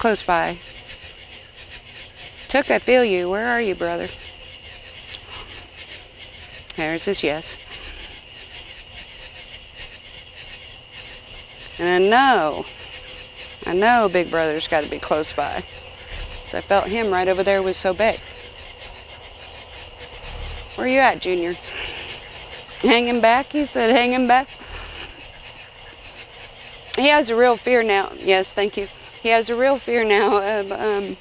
Close by? Took, I feel you. Where are you, brother? There's his yes. And I know, I know Big Brother's got to be close by. I felt him right over there was so big. Where you at, Junior? Hanging back? He said hanging back. He has a real fear now. Yes, thank you. He has a real fear now of um,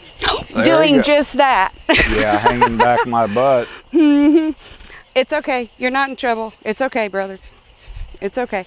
doing just that. Yeah, hanging back my butt. it's okay. You're not in trouble. It's okay, brother. It's okay.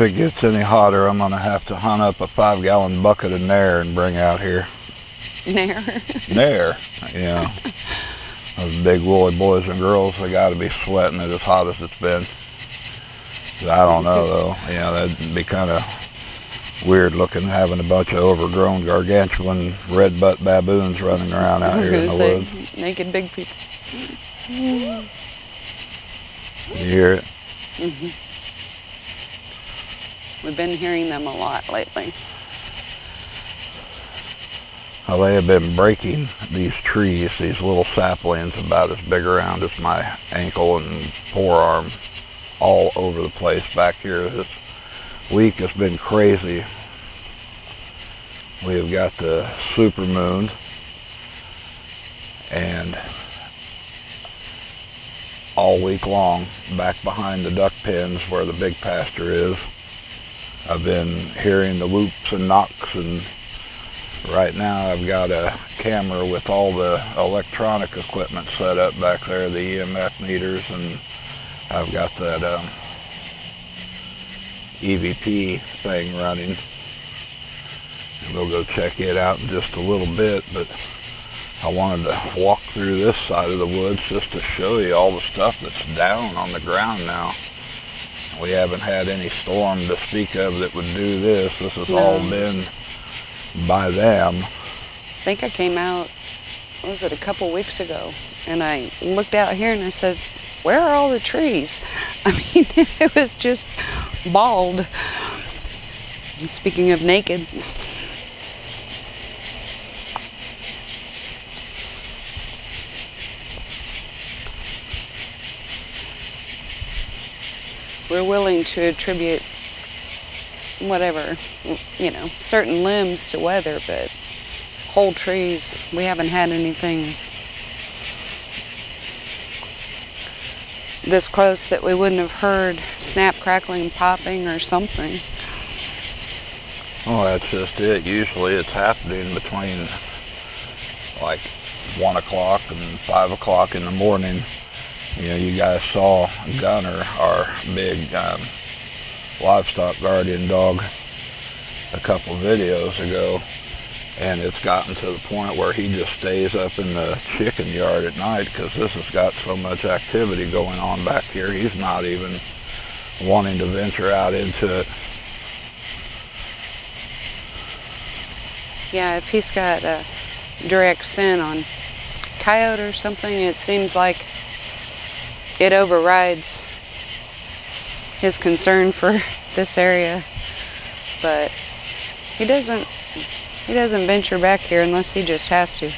If it gets any hotter, I'm gonna have to hunt up a five-gallon bucket of Nair and bring out here. Nair. Nair, you know. Those big woolly boys and girls, they gotta be sweating it as hot as it's been. I don't know though, you know, that'd be kind of weird looking having a bunch of overgrown gargantuan red butt baboons running around out here in the say woods. naked big people. You hear it? Mm-hmm. We've been hearing them a lot lately. Well, they have been breaking these trees, these little saplings about as big around as my ankle and forearm, all over the place back here. This week has been crazy. We have got the super moon and all week long back behind the duck pens where the big pasture is. I've been hearing the whoops and knocks and right now I've got a camera with all the electronic equipment set up back there, the EMF meters and I've got that um, EVP thing running. We'll go check it out in just a little bit, but I wanted to walk through this side of the woods just to show you all the stuff that's down on the ground now. We haven't had any storm to speak of that would do this. This has all been by them. I think I came out, what was it, a couple weeks ago, and I looked out here and I said, where are all the trees? I mean, it was just bald. Speaking of naked, we're willing to attribute whatever, you know, certain limbs to weather, but whole trees, we haven't had anything this close that we wouldn't have heard snap, crackling, popping, or something. Oh, that's just it. Usually it's happening between like 1 o'clock and 5 o'clock in the morning. You know, you guys saw Gunner, our big um, livestock guardian dog, a couple videos ago and it's gotten to the point where he just stays up in the chicken yard at night because this has got so much activity going on back here. He's not even wanting to venture out into it. Yeah, if he's got a direct scent on coyote or something, it seems like it overrides his concern for this area. But he doesn't he doesn't venture back here unless he just has to.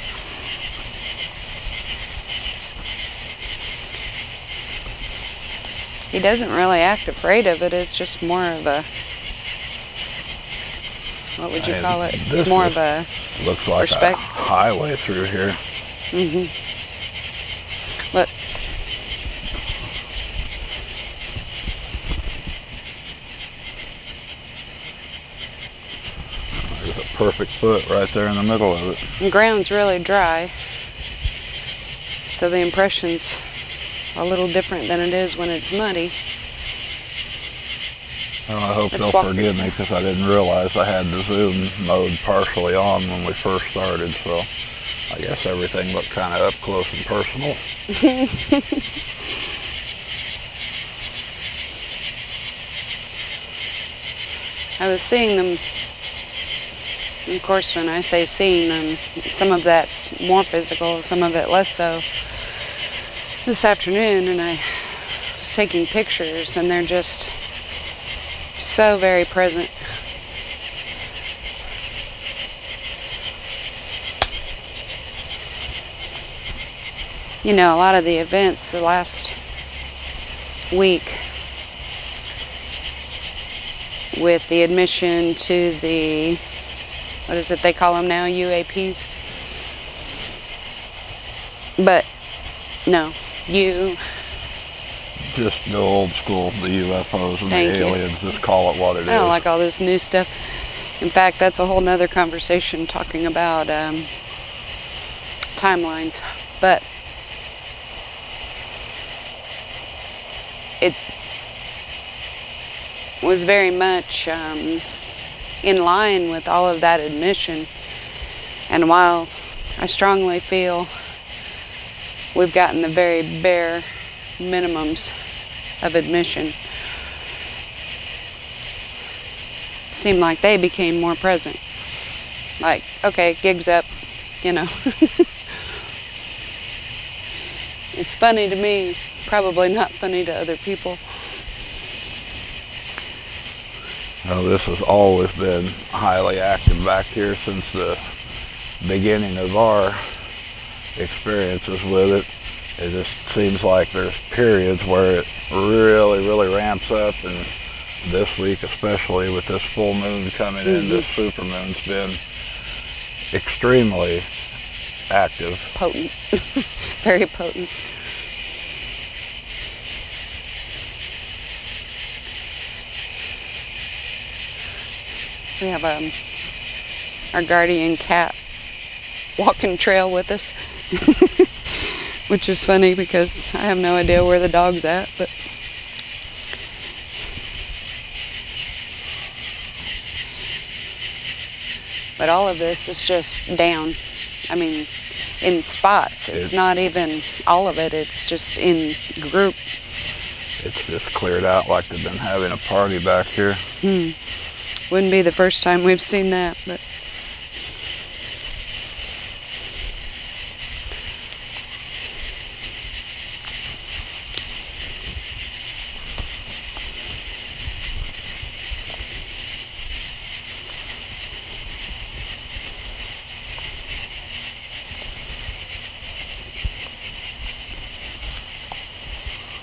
He doesn't really act afraid of it. It's just more of a what would you call it? It's more of a looks like respect. a highway through here. Mhm. Perfect foot right there in the middle of it. the ground's really dry, so the impression's a little different than it is when it's muddy. Well, I hope Let's they'll forgive me because I didn't realize I had the zoom mode partially on when we first started. So I guess everything looked kind of up close and personal. I was seeing them. Of course, when I say seeing them, some of that's more physical, some of it less so. This afternoon, and I was taking pictures, and they're just so very present. You know, a lot of the events the last week with the admission to the what is it they call them now UAPs but no you Just the old school, the UFOs and Thank the you. aliens. Just call it what it is. I don't like all this new stuff in fact that's a whole nother conversation talking about um, timelines but it was very much um, in line with all of that admission. And while I strongly feel we've gotten the very bare minimums of admission, it seemed like they became more present. Like, okay, gig's up, you know. it's funny to me, probably not funny to other people. No, this has always been highly active back here since the beginning of our experiences with it. It just seems like there's periods where it really, really ramps up, and this week especially with this full moon coming in, this mm-hmm. super moon's been extremely active. Potent. very potent. We have um, our guardian cat walking trail with us, which is funny because I have no idea where the dog's at, but but all of this is just down. I mean, in spots. It's It- not even all of it. It's just in group. It's just cleared out like they've been having a party back here. Wouldn't be the first time we've seen that, but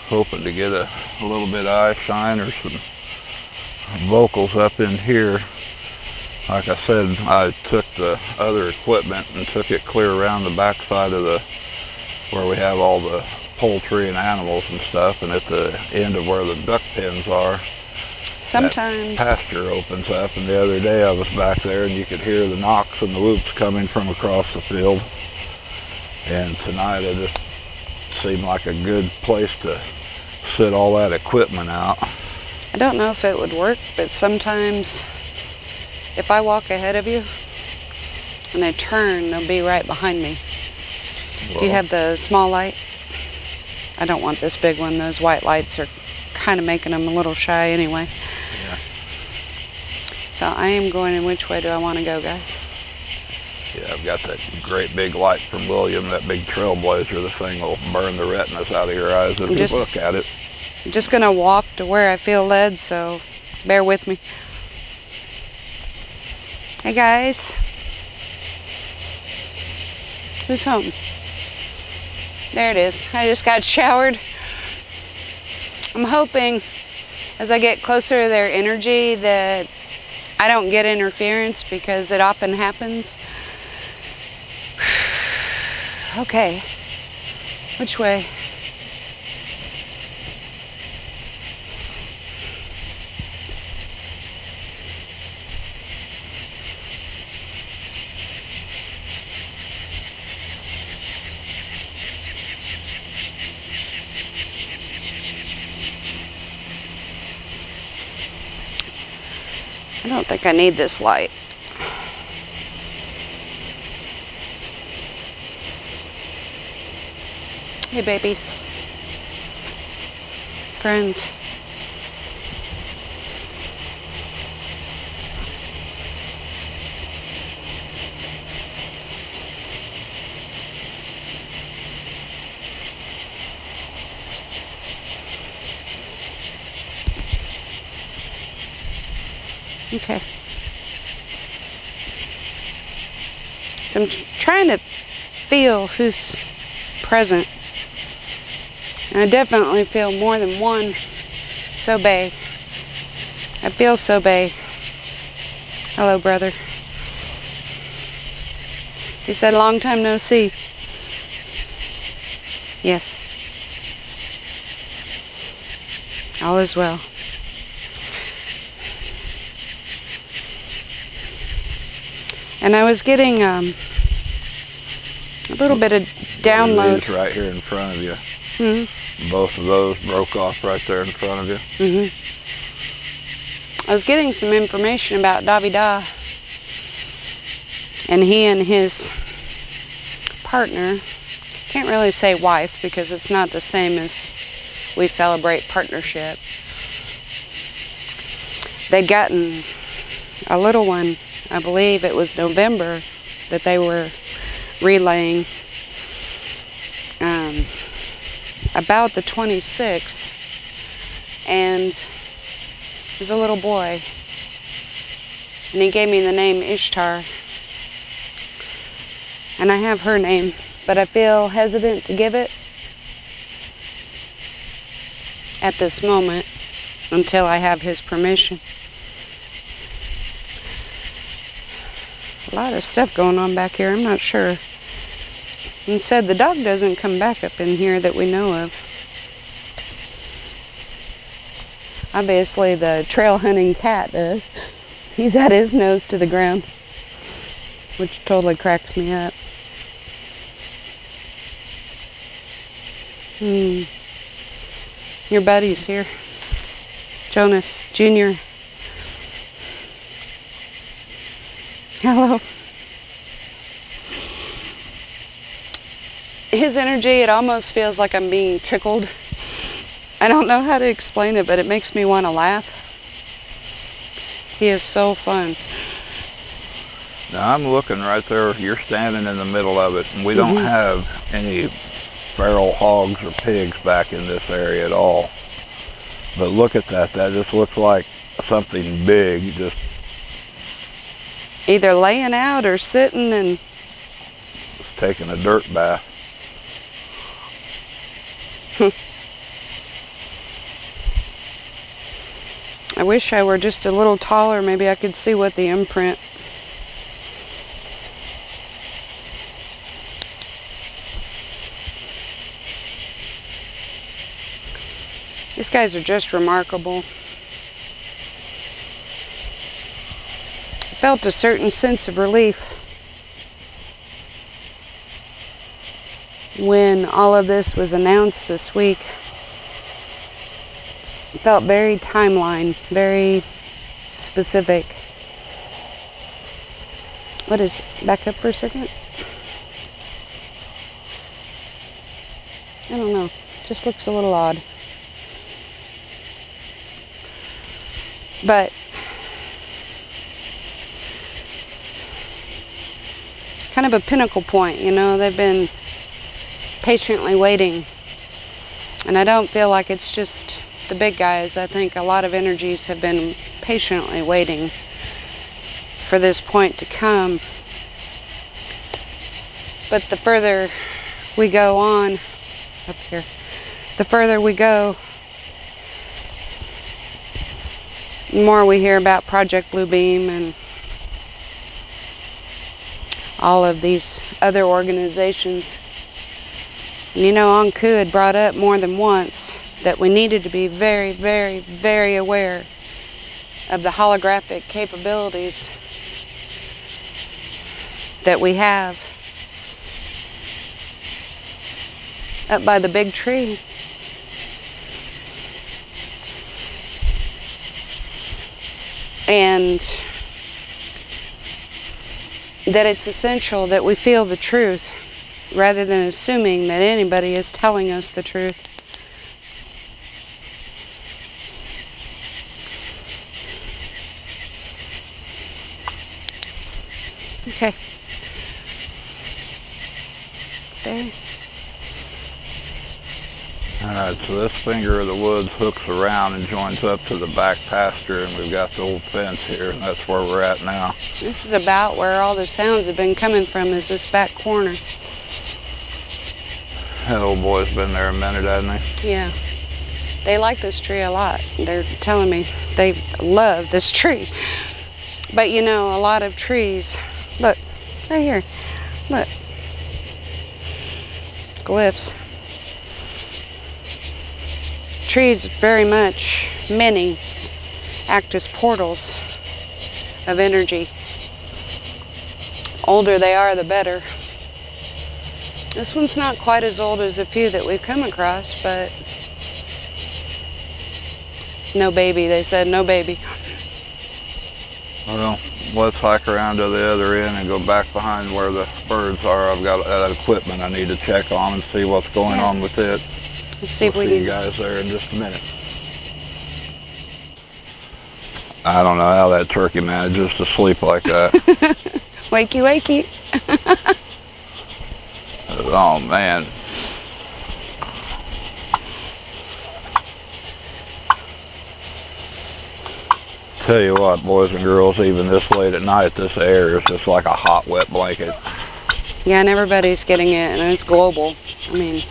Hoping to get a a little bit of eye shine or some vocals up in here. Like I said, I took the other equipment and took it clear around the backside of the where we have all the poultry and animals and stuff, and at the end of where the duck pens are, Sometimes. pasture opens up. And the other day I was back there, and you could hear the knocks and the whoops coming from across the field. And tonight it just seemed like a good place to sit all that equipment out. I don't know if it would work, but sometimes if I walk ahead of you and I turn, they'll be right behind me. Do you have the small light? I don't want this big one. Those white lights are kind of making them a little shy anyway. Yeah. So I am going in which way do I want to go, guys? Yeah, I've got that great big light from William, that big trailblazer. The thing will burn the retinas out of your eyes if you look at it. I'm just going to walk to where I feel led, so bear with me. Hey, guys. Who's home? There it is. I just got showered. I'm hoping as I get closer to their energy that I don't get interference because it often happens. okay. Which way? Think I need this light. Hey, babies. Friends. Okay. So I'm trying to feel who's present. And I definitely feel more than one Sobe. I feel Sobe. Hello, brother. He said, long time no see. Yes. All is well. And I was getting um, a little bit of download. Right here in front of you. hmm Both of those broke off right there in front of you. hmm I was getting some information about Davida, and he and his partner, can't really say wife because it's not the same as we celebrate partnership. They'd gotten a little one, I believe it was November, that they were relaying um, about the 26th, and was a little boy, and he gave me the name Ishtar. And I have her name, but I feel hesitant to give it at this moment until I have his permission. Lot of stuff going on back here, I'm not sure. And said the dog doesn't come back up in here that we know of. Obviously, the trail hunting cat does. He's had his nose to the ground, which totally cracks me up. Hmm. Your buddy's here. Jonas Jr. Hello. His energy, it almost feels like I'm being tickled. I don't know how to explain it, but it makes me want to laugh. He is so fun. Now I'm looking right there. You're standing in the middle of it, and we don't Mhm. have any feral hogs or pigs back in this area at all. But look at that. That just looks like something big just Either laying out or sitting and taking a dirt bath. I wish I were just a little taller. Maybe I could see what the imprint. These guys are just remarkable. Felt a certain sense of relief when all of this was announced this week. It felt very timeline, very specific. What is, back up for a second? I don't know, just looks a little odd. But kind of a pinnacle point, you know, they've been patiently waiting. And I don't feel like it's just the big guys. I think a lot of energies have been patiently waiting for this point to come. But the further we go on, up here, the further we go, the more we hear about Project Bluebeam and all of these other organizations. You know, Anku had brought up more than once that we needed to be very, very, very aware of the holographic capabilities that we have up by the big tree. And that it's essential that we feel the truth rather than assuming that anybody is telling us the truth. Okay. There. Alright, so this finger of the woods hooks around and joins up to the back pasture and we've got the old fence here and that's where we're at now. This is about where all the sounds have been coming from is this back corner. That old boy's been there a minute, hasn't he? Yeah. They like this tree a lot. They're telling me they love this tree. But you know, a lot of trees, look, right here, look, glyphs. Trees very much, many, act as portals of energy. Older they are, the better. This one's not quite as old as a few that we've come across, but no baby, they said, no baby. Well, let's hike around to the other end and go back behind where the birds are. I've got that equipment I need to check on and see what's going Yeah. on with it. Let's see we'll we see can. you guys there in just a minute. I don't know how that turkey manages to sleep like that. Wakey, wakey. oh man. Tell you what, boys and girls, even this late at night, this air is just like a hot, wet blanket. Yeah, and everybody's getting it, and it's global. I mean,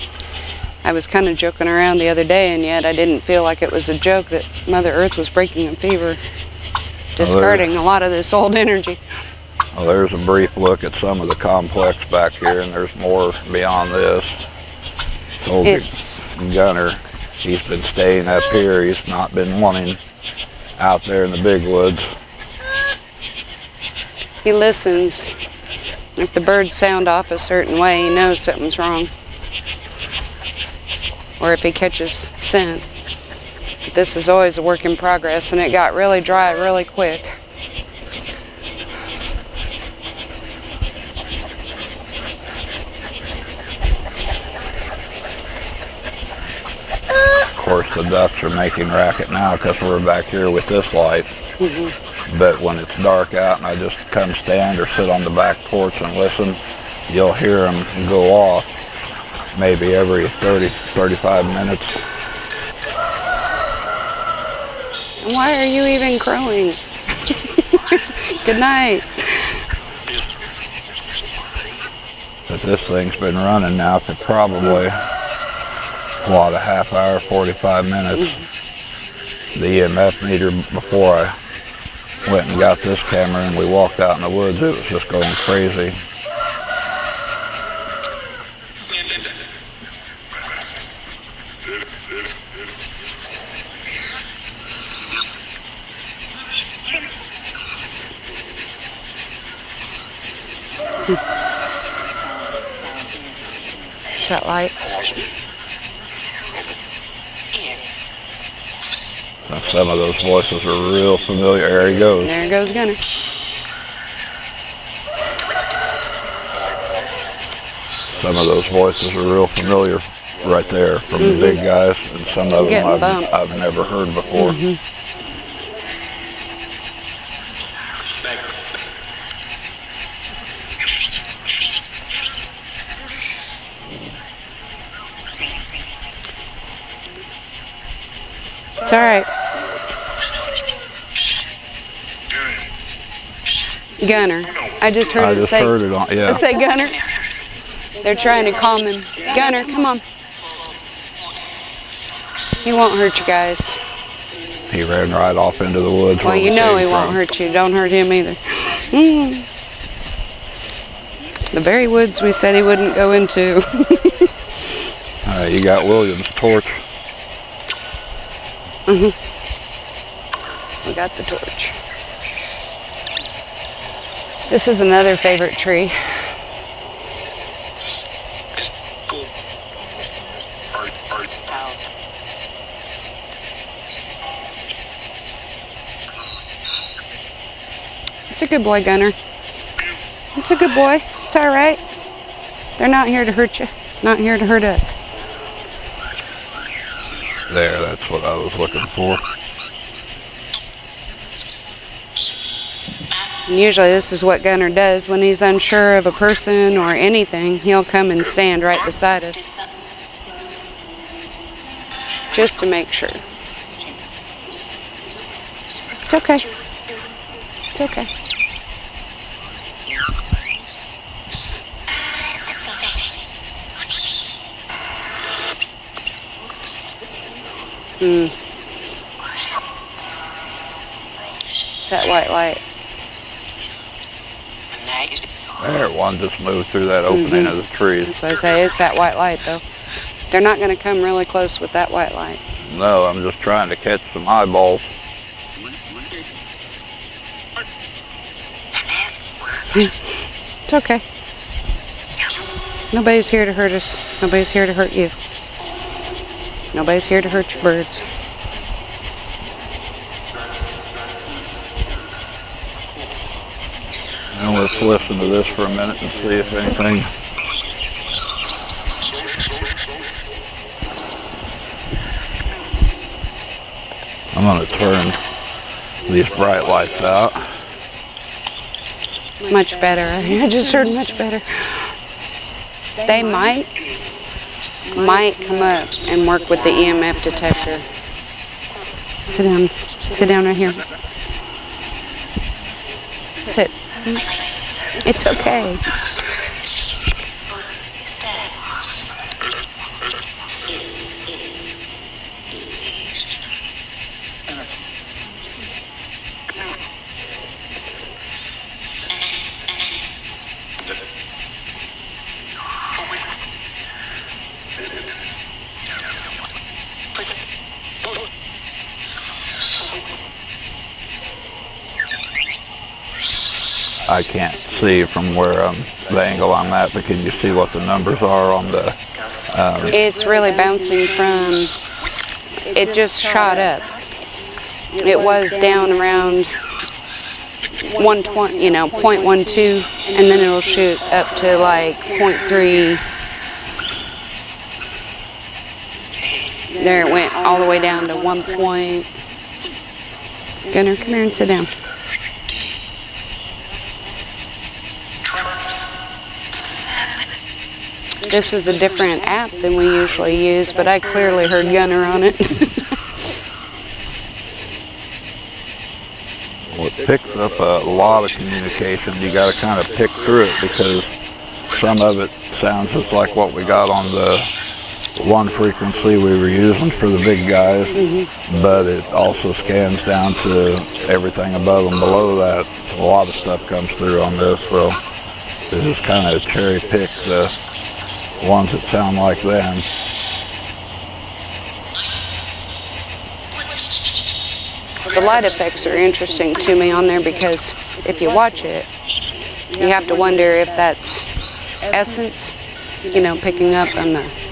I was kind of joking around the other day, and yet I didn't feel like it was a joke that Mother Earth was breaking in fever, discarding a lot of this old energy. Well, there's a brief look at some of the complex back here, and there's more beyond this. Old It's Gunner, he's been staying up here. He's not been wanting out there in the big woods. he listens. If the birds sound off a certain way, he knows something's wrong. Or if he catches scent. This is always a work in progress, and it got really dry really quick. Of course, the ducks are making racket now because we're back here with this light. Mm-hmm. But when it's dark out and I just come stand or sit on the back porch and listen, you'll hear them go off maybe every 30, 35 minutes. Why are you even crowing? Good night. But this thing's been running now for probably, what, a half hour, 45 minutes. the EMF meter before I went and got this camera and we walked out in the woods. It was just going crazy. Is that light? Some of those voices are real familiar. There he goes. There goes Gunner. Some of those voices are real familiar right there from the mm-hmm. big guys, and some of them I've. I've never heard before. It's all right. Gunner. I just heard I it just say. heard it on, yeah. Say Gunner. They're trying to calm him. Gunner, come on. He won't hurt you guys. He ran right off into the woods. Well, you know he won't hurt you. Don't hurt him either. Mm. The very woods we said he wouldn't go into. All right, you got William's torch. we got the torch. This is another favorite tree. It's a good boy, Gunner. It's a good boy. It's all right. They're not here to hurt you. Not here to hurt us. There, that's what I was looking for. Usually this is what Gunner does when he's unsure of a person or anything. He'll come and stand right beside us. Just to make sure. It's okay. It's okay. Hmm. It's that white light. There, one just moved through that opening of the mm-hmm. trees. That's why I say it's that white light though. They're not going to come really close with that white light. No, I'm just trying to catch some eyeballs. It's okay. Nobody's here to hurt us. Nobody's here to hurt you. Nobody's here to hurt your birds. And let's listen to this for a minute and see if anything. I'm going to turn these bright lights out. Much better. I just heard much better. They might might come up and work with the EMF detector. Sit down. Sit down right here. Sit. It's okay. I can't see from where um, the angle I'm at, but can you see what the numbers are on the? Um, It's really bouncing from. It just shot up. It was down around 120, you know, 0.12, and then it'll shoot up to like 0.3. There it went all the way down to 1 point. Gunner, come here and sit down. This is a different app than we usually use, but I clearly heard Gunner on it. well, it picks up a lot of communication. You got to kind of pick through it because some of it sounds just like what we got on the one frequency we were using for the big guys, mm-hmm. but it also scans down to everything above and below that. A lot of stuff comes through on this, so this is kind of cherry pick the ones that sound like them. The light effects are interesting to me on there because if you watch it, you have to wonder if that's essence, you know, picking up on the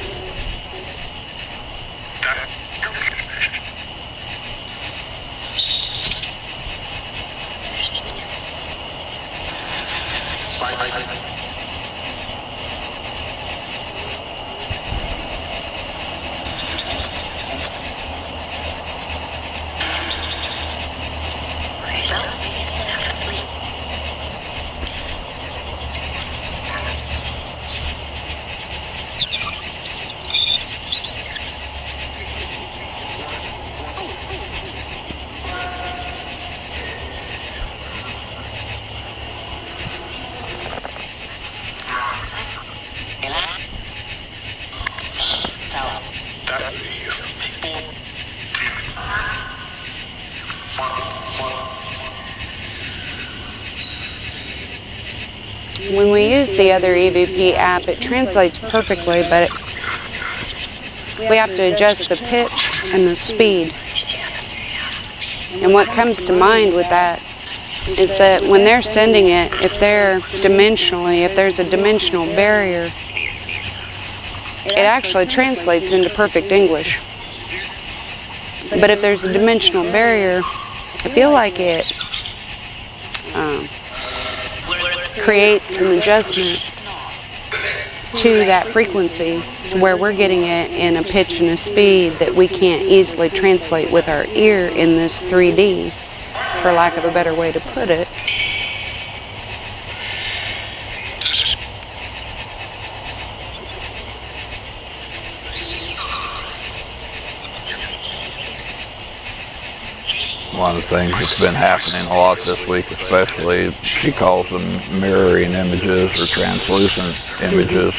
When we use the other EVP app, it translates perfectly, but we have to adjust the pitch and the speed. And what comes to mind with that is that when they're sending it, if they're dimensionally, if there's a dimensional barrier, it actually translates into perfect English. But if there's a dimensional barrier, I feel like it um, creates an adjustment to that frequency where we're getting it in a pitch and a speed that we can't easily translate with our ear in this 3D, for lack of a better way to put it. One of the things that's been happening a lot this week especially, she calls them mirroring images or translucent images.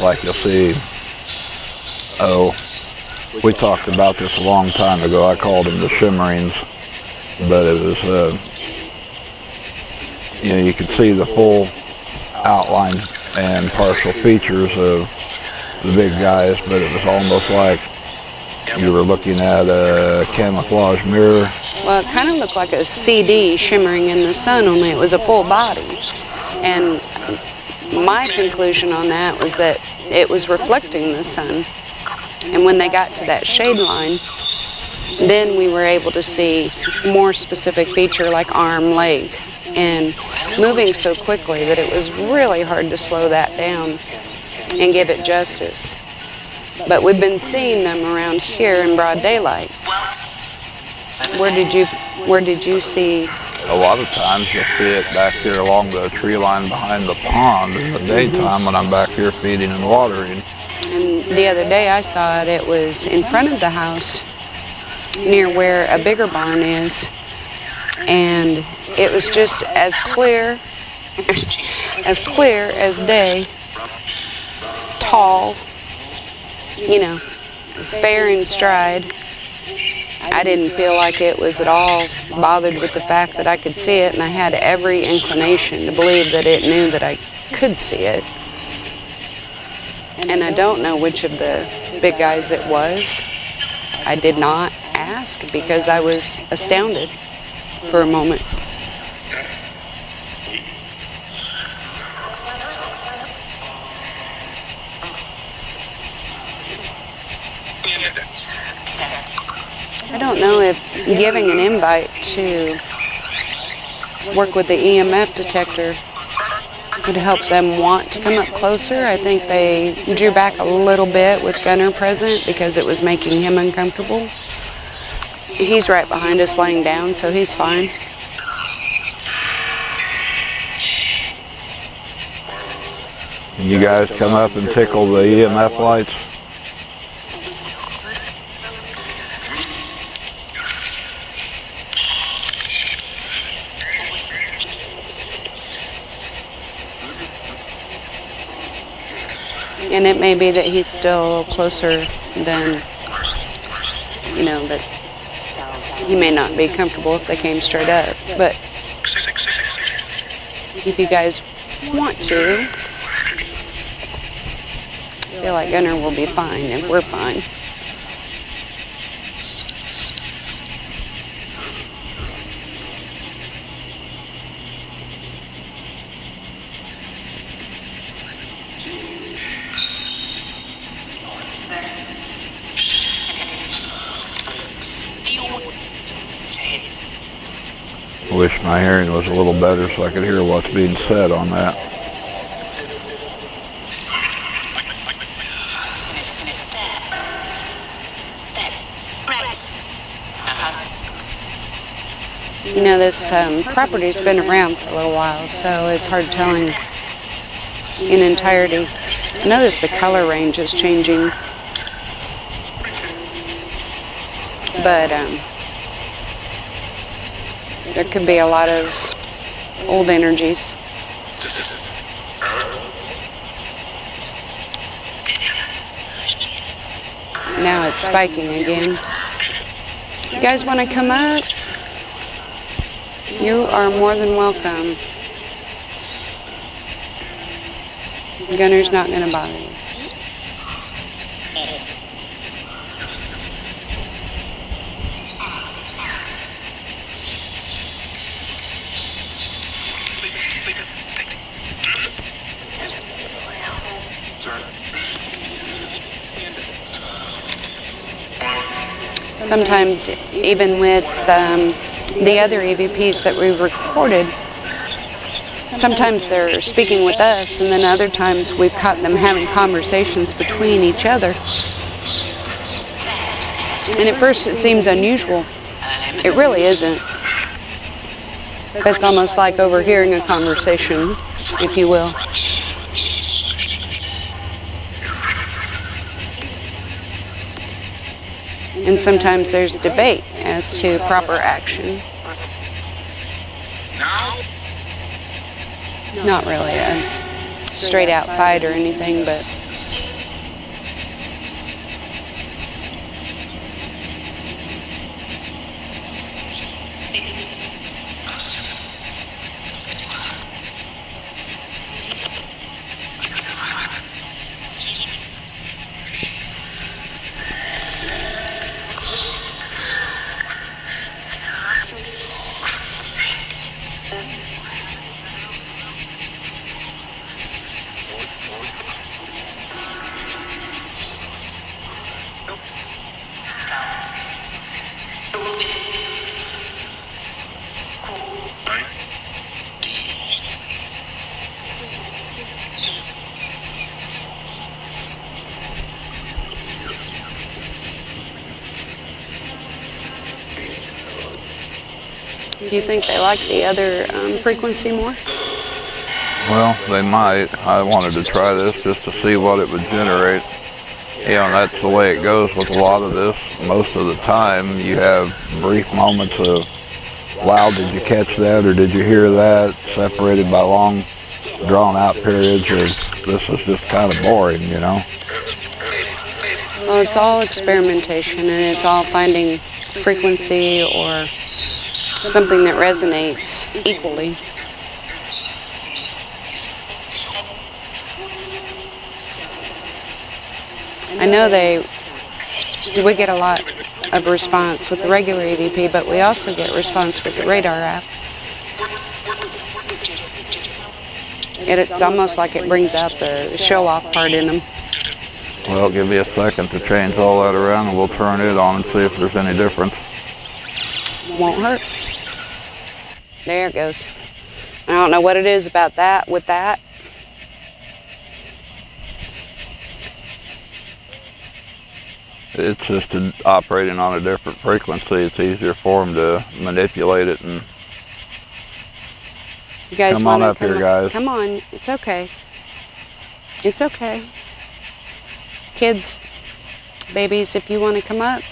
Like you'll see, oh, we talked about this a long time ago. I called them the shimmerings, but it was, uh, you know, you could see the full outline and partial features of the big guys, but it was almost like you were looking at a camouflage mirror. Well, it kind of looked like a CD shimmering in the sun, only it was a full body. And my conclusion on that was that it was reflecting the sun. And when they got to that shade line, then we were able to see more specific feature like arm, leg, and moving so quickly that it was really hard to slow that down and give it justice. But we've been seeing them around here in broad daylight. Where did you where did you see A lot of times you'll see it back here along the tree line behind the pond in the daytime when I'm back here feeding and watering. and the other day I saw it it was in front of the house near where a bigger barn is and it was just as clear as clear as day tall you know fair in stride. I didn't feel like it was at all bothered with the fact that I could see it and I had every inclination to believe that it knew that I could see it. And I don't know which of the big guys it was. I did not ask because I was astounded for a moment. Don't know if giving an invite to work with the EMF detector would help them want to come up closer. I think they drew back a little bit with Gunner present because it was making him uncomfortable. He's right behind us laying down, so he's fine. You guys come up and tickle the EMF lights? It may be that he's still closer than, you know, that he may not be comfortable if they came straight up. But if you guys want to, I feel like Gunner will be fine if we're fine. Wish my hearing was a little better so I could hear what's being said on that. You know, this um, property's been around for a little while, so it's hard telling in entirety. Notice the color range is changing. But um, there could be a lot of old energies. Now it's spiking again. You guys want to come up? You are more than welcome. Gunner's not going to bother you. Sometimes, even with um, the other EVPs that we've recorded, sometimes they're speaking with us, and then other times we've caught them having conversations between each other. And at first it seems unusual. It really isn't. It's almost like overhearing a conversation, if you will. And sometimes there's debate as to proper action. Not really a straight out fight or anything, but you think they like the other um, frequency more? Well, they might. I wanted to try this just to see what it would generate. You know, that's the way it goes with a lot of this. Most of the time, you have brief moments of, wow, did you catch that or did you hear that? Separated by long, drawn-out periods of, this is just kind of boring, you know? Well, it's all experimentation and it's all finding frequency or something that resonates equally. I know they, we get a lot of response with the regular EVP, but we also get response with the radar app. It, it's almost like it brings out the show-off part in them. Well, give me a second to change all that around and we'll turn it on and see if there's any difference. Won't hurt. There it goes. I don't know what it is about that with that. It's just operating on a different frequency. It's easier for them to manipulate it and You guys Come on up here, guys. Come on, it's okay. It's okay. Kids, babies, if you want to come up.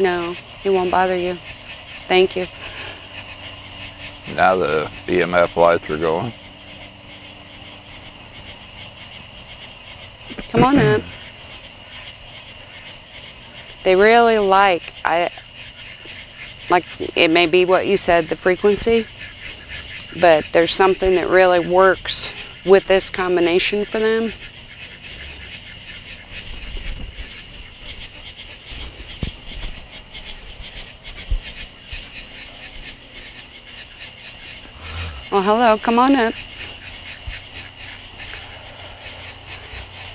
No, he won't bother you. Thank you. Now the EMF lights are going. Come on up. They really like I like it may be what you said, the frequency, but there's something that really works with this combination for them. Well, hello, come on up.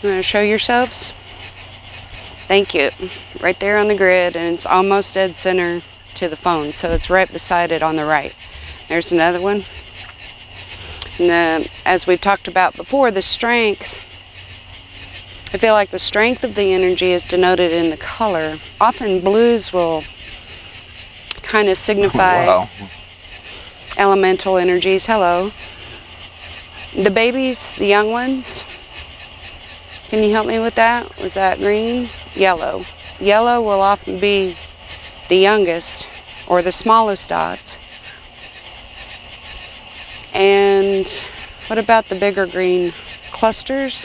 You want to show yourselves? Thank you. Right there on the grid, and it's almost dead center to the phone, so it's right beside it on the right. There's another one. And the, as we talked about before, the strength, I feel like the strength of the energy is denoted in the color. Often blues will kind of signify oh, Wow. Elemental energies. Hello. The babies, the young ones, can you help me with that? Was that green? Yellow. Yellow will often be the youngest or the smallest dots. And what about the bigger green clusters?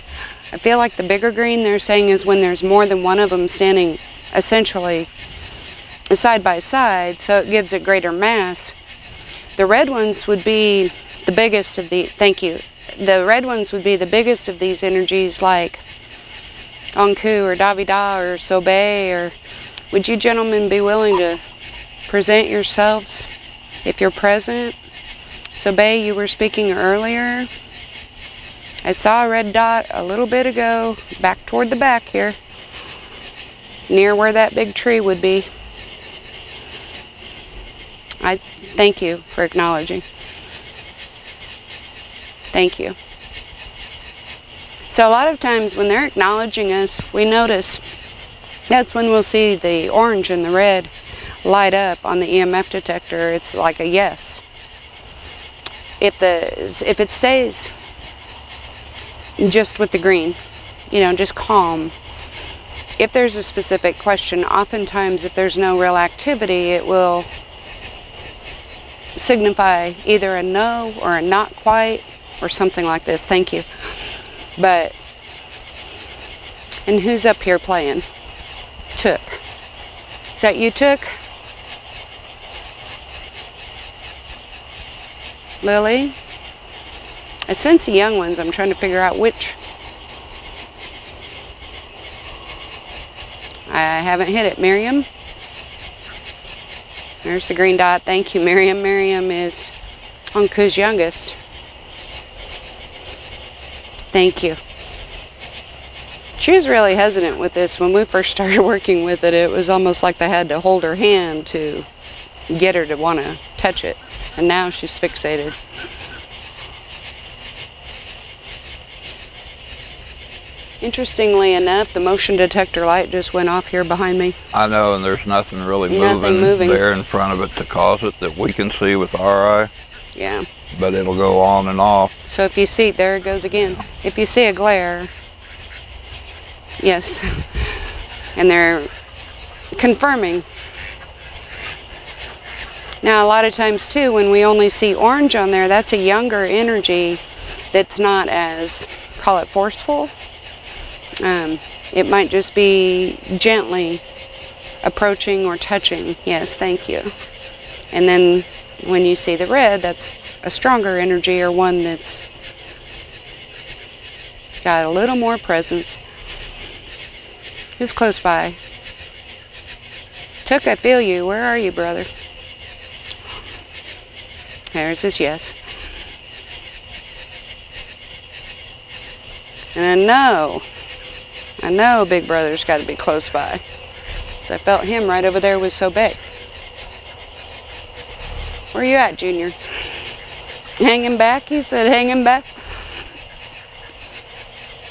I feel like the bigger green they're saying is when there's more than one of them standing essentially side by side, so it gives it greater mass. The red ones would be the biggest of the, thank you. The red ones would be the biggest of these energies like Anku or Davida or Sobe or would you gentlemen be willing to present yourselves if you're present? Sobe, you were speaking earlier. I saw a red dot a little bit ago, back toward the back here, near where that big tree would be. I thank you for acknowledging. Thank you. So a lot of times when they're acknowledging us, we notice that's when we'll see the orange and the red light up on the EMF detector. It's like a yes. If the if it stays just with the green, you know, just calm. If there's a specific question, oftentimes if there's no real activity, it will signify either a no or a not quite or something like this. Thank you. But, and who's up here playing? Took. Is that you, Took? Lily? I sense the young ones. I'm trying to figure out which. I haven't hit it. Miriam? There's the green dot. Thank you, Miriam. Miriam is Unku's youngest. Thank you. She was really hesitant with this. When we first started working with it, it was almost like they had to hold her hand to get her to want to touch it. And now she's fixated. Interestingly enough, the motion detector light just went off here behind me. I know, and there's nothing really Nothing moving, moving. there in front of it to cause it that we can see with our eye, Yeah. but it'll go on and off. So if you see, there it goes again. If you see a glare, yes. And they're confirming. Now, a lot of times, too, when we only see orange on there, that's a younger energy that's not as, call it forceful. Um, it might just be gently approaching or touching. Yes, thank you. And then when you see the red, that's a stronger energy or one that's got a little more presence. Who's close by? Took, I feel you. Where are you, brother? There's his yes. And I know, I know Big Brother's got to be close by. So I felt him right over there with Sobe. Where are you at, Junior? Hanging back? He said hanging back.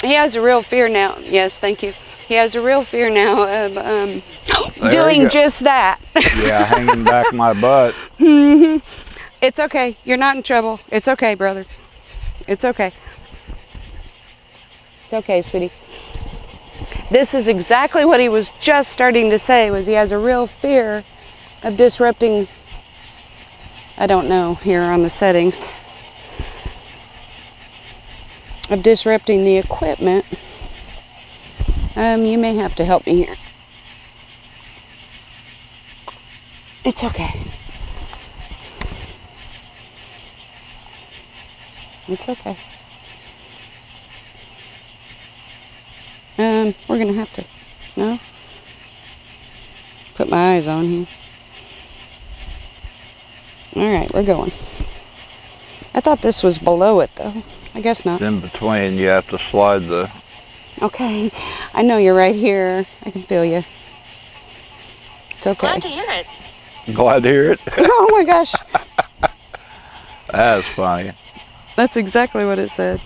He has a real fear now. Yes, thank you. He has a real fear now of um, doing just that. Yeah, hanging back my butt. It's okay. You're not in trouble. It's okay, brother. It's okay. It's okay, sweetie. This is exactly what he was just starting to say was he has a real fear of disrupting I don't know here on the settings of disrupting the equipment Um, you may have to help me here. It's okay. It's okay. Um, we're gonna have to. No? Put my eyes on here. Alright, we're going. I thought this was below it though. I guess not. In between, you have to slide the. Okay. I know you're right here. I can feel you. It's okay. Glad to hear it. Glad to hear it. oh my gosh. That's funny. That's exactly what it said.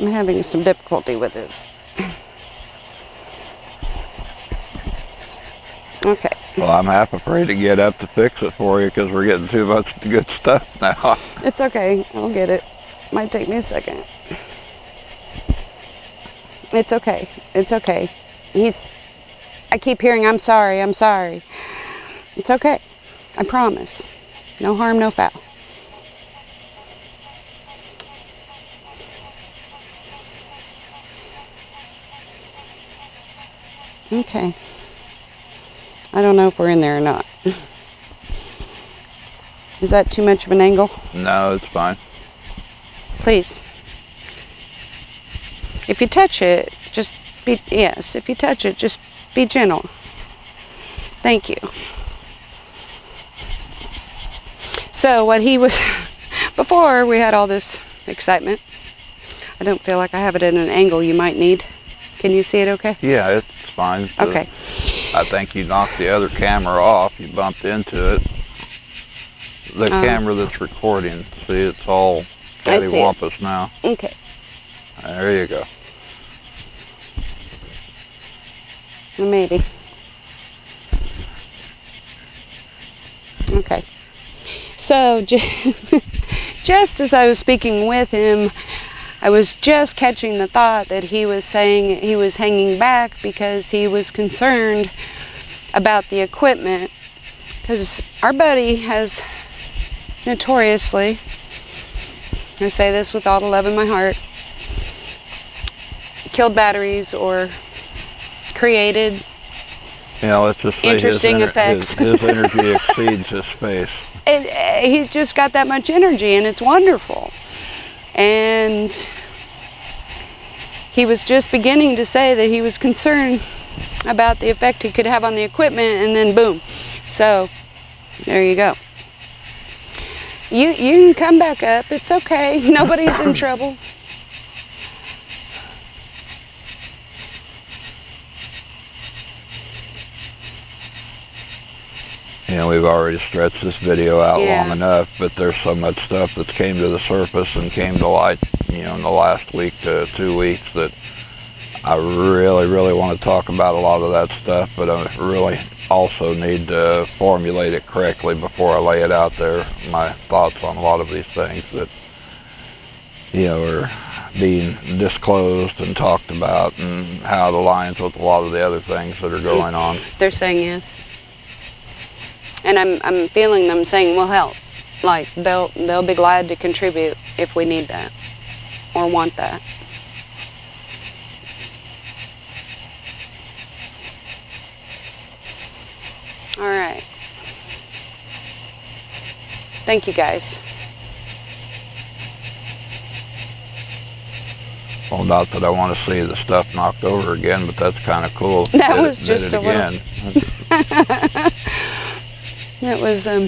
I'm having some difficulty with this. Okay. Well, I'm half afraid to get up to fix it for you because we're getting too much good stuff now. It's okay. I'll get it. Might take me a second. It's okay. It's okay. He's. I keep hearing, I'm sorry, I'm sorry. It's okay. I promise. No harm, no foul. Okay. I don't know if we're in there or not. Is that too much of an angle? No, it's fine. Please. If you touch it, just be, yes, if you touch it, just be gentle. Thank you. So, what he was, before we had all this excitement, I don't feel like I have it at an angle you might need. Can you see it okay? Yeah, it's fine. The- Okay. I think you knocked the other camera off. You bumped into it. The Oh. camera that's recording. See, it's all I see it. cattywampus now. Okay. There you go. Maybe. Okay. So, ju- just as I was speaking with him, I was just catching the thought that he was saying he was hanging back because he was concerned about the equipment. Because our buddy has notoriously, I say this with all the love in my heart, killed batteries or created You know, let's just say Interesting his, effects. his, his energy exceeds his space. it, uh, he's just got that much energy and it's wonderful. And he was just beginning to say that he was concerned about the effect he could have on the equipment and then boom. So there you go. You you can come back up. It's okay. Nobody's in trouble. You know, we've already stretched this video out Yeah. long enough, but there's so much stuff that's came to the surface and came to light, you know, in the last week to two weeks that I really, really want to talk about a lot of that stuff, but I really also need to formulate it correctly before I lay it out there. My thoughts on a lot of these things that, you know, are being disclosed and talked about and how it aligns with a lot of the other things that are going on. They're saying yes. And I'm I'm feeling them saying we'll help. Like they'll they'll be glad to contribute if we need that or want that. All right. Thank you guys. Well, not that I want to see the stuff knocked over again, but that's kind of cool. That was just a little- again. That was um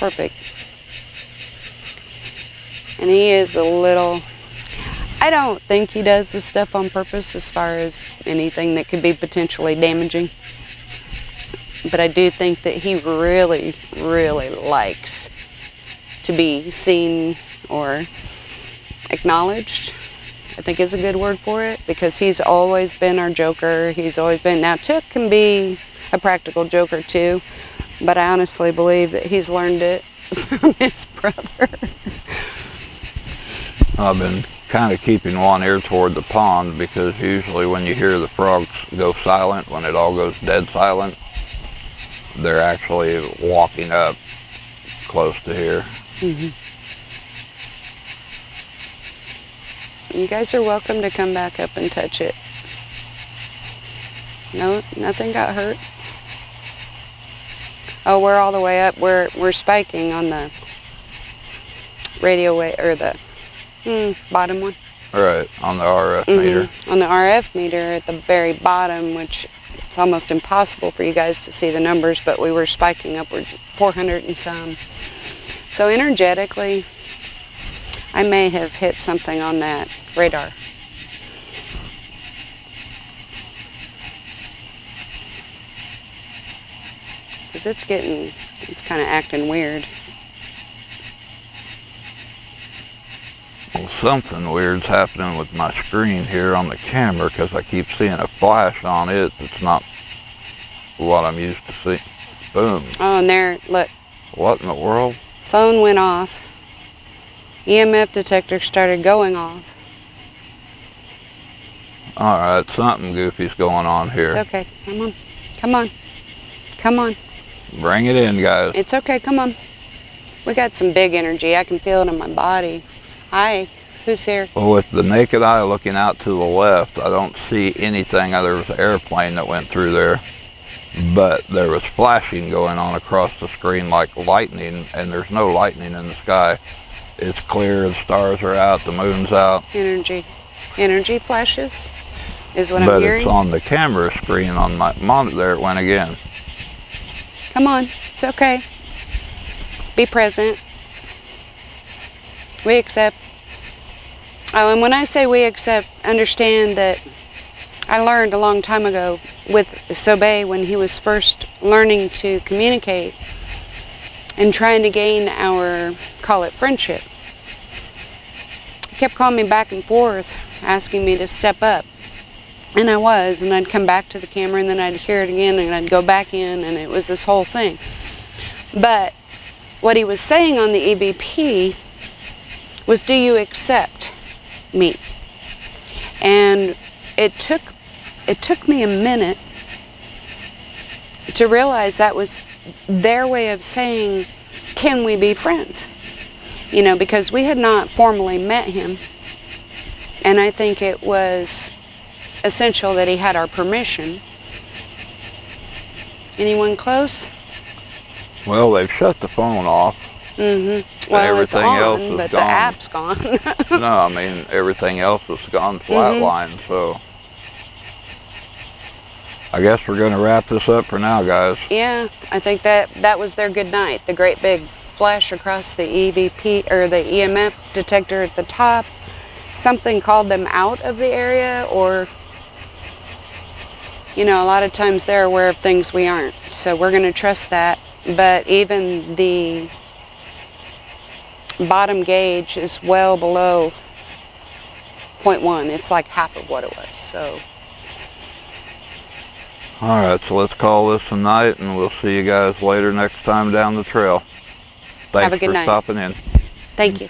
perfect. And he is a little I don't think he does this stuff on purpose as far as anything that could be potentially damaging. But I do think that he really, really likes to be seen or acknowledged. I think is a good word for it because he's always been our joker. He's always been. Now, Took can be a practical joker too, but I honestly believe that he's learned it from his brother. I've been kind of keeping one ear toward the pond because usually when you hear the frogs go silent, when it all goes dead silent, they're actually walking up close to here. Mm-hmm. You guys are welcome to come back up and touch it. No, nothing got hurt. Oh, we're all the way up. We're we're spiking on the radio way or the hmm, bottom one. Right, on the RF meter. Mhm. On the RF meter at the very bottom, which it's almost impossible for you guys to see the numbers, but we were spiking upwards 400 and some. So energetically, I may have hit something on that radar. Because it's getting, it's kind of acting weird. Well, something weird's happening with my screen here on the camera because I keep seeing a flash on it that's not what I'm used to seeing. Boom. Oh, and there, look, What in the world? phone went off. EMF detector started going off. All right, something goofy's going on It's here. okay. Come on. Come on. Come on. Bring it in, guys. It's okay. Come on. We got some big energy. I can feel it in my body. Hi. Who's here? Well, with the naked eye looking out to the left, I don't see anything. There was an airplane that went through there, but there was flashing going on across the screen like lightning, and there's no lightning in the sky. It's clear, the stars are out, the moon's out, Energy. Energy flashes is what but I'm hearing. But it's on the camera screen on my monitor. There it went again. Come on. It's okay. Be present. We accept. Oh, and when I say we accept, understand that I learned a long time ago with Sobe when he was first learning to communicate and trying to gain our, call it friendship. He kept calling me back and forth, asking me to step up. And I was, and I'd come back to the camera, and then I'd hear it again, and I'd go back in, and it was this whole thing. But what he was saying on the EVP was, Do you accept me? And it took it took me a minute to realize that was their way of saying, Can we be friends? You know, because we had not formally met him. And I think it was essential that he had our permission. Anyone close? Well, they've shut the phone off. Mm-hmm. Well, it's everything on, else is but the app's gone. no, I mean everything else has gone Mm-hmm. flatline. So I guess we're going to wrap this up for now, guys. yeah, I think that that was their good night. The great big flash across the EVP or the EMF detector at the top. Something called them out of the area, or you know, a lot of times they're aware of things we aren't. So we're going to trust that. But even the bottom gauge is well below 0.1. It's like half of what it was. So. All right, so let's call this a night, and we'll see you guys later next time down the trail. Thanks Have a good for night. stopping in. Thank you.